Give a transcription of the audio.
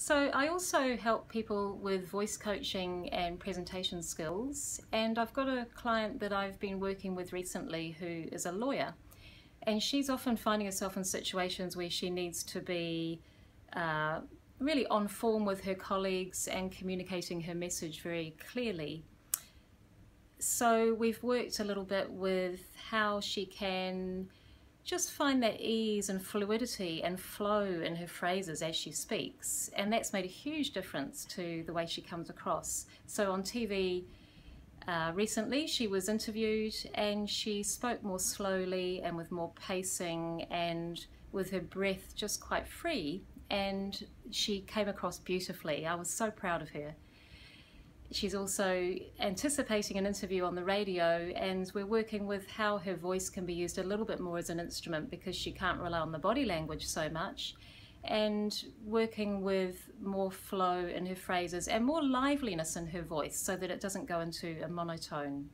So I also help people with voice coaching and presentation skills and I've got a client that I've been working with recently who is a lawyer and she's often finding herself in situations where she needs to be uh, really on form with her colleagues and communicating her message very clearly. So we've worked a little bit with how she can just find that ease and fluidity and flow in her phrases as she speaks. And that's made a huge difference to the way she comes across. So on TV uh, recently, she was interviewed and she spoke more slowly and with more pacing and with her breath just quite free. And she came across beautifully. I was so proud of her she's also anticipating an interview on the radio and we're working with how her voice can be used a little bit more as an instrument because she can't rely on the body language so much and working with more flow in her phrases and more liveliness in her voice so that it doesn't go into a monotone